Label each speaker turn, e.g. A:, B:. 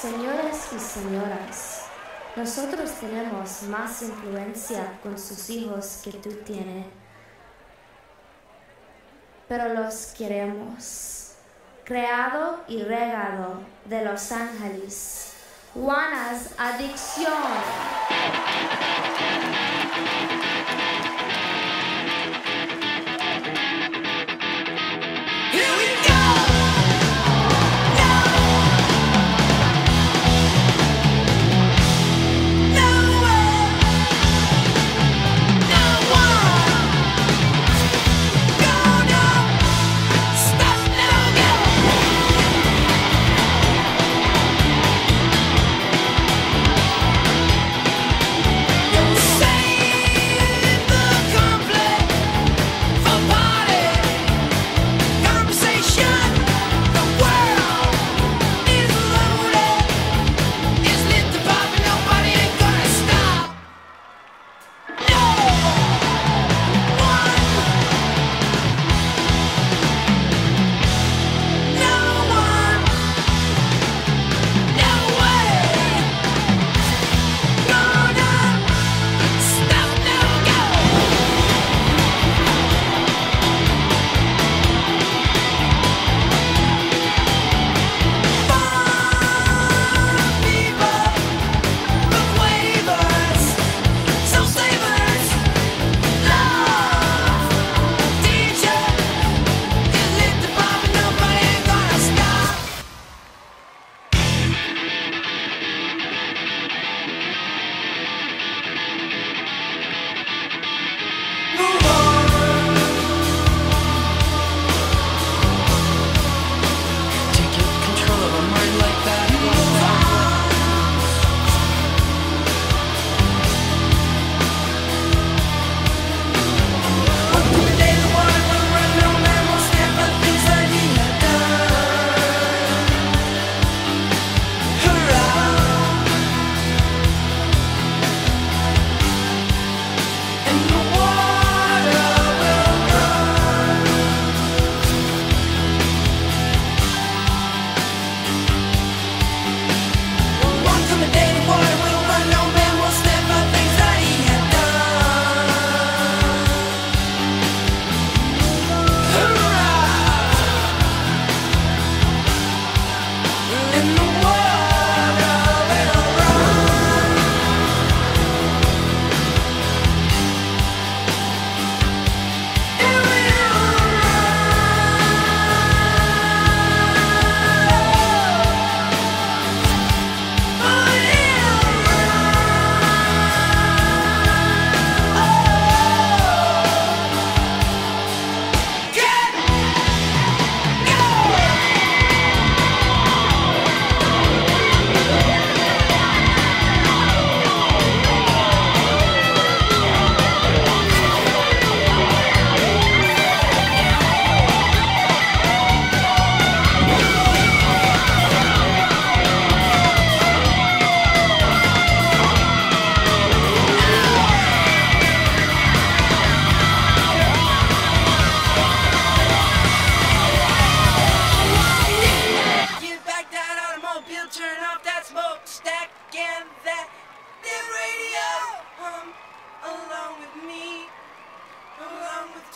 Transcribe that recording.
A: Señores y señoras, nosotros tenemos más influencia con sus hijos que tú tienes, pero los queremos. Creado y regado de Los Ángeles. Juana's Adicción.
B: pill, turn off that smokestack and that damn radio. Hum along with me, along with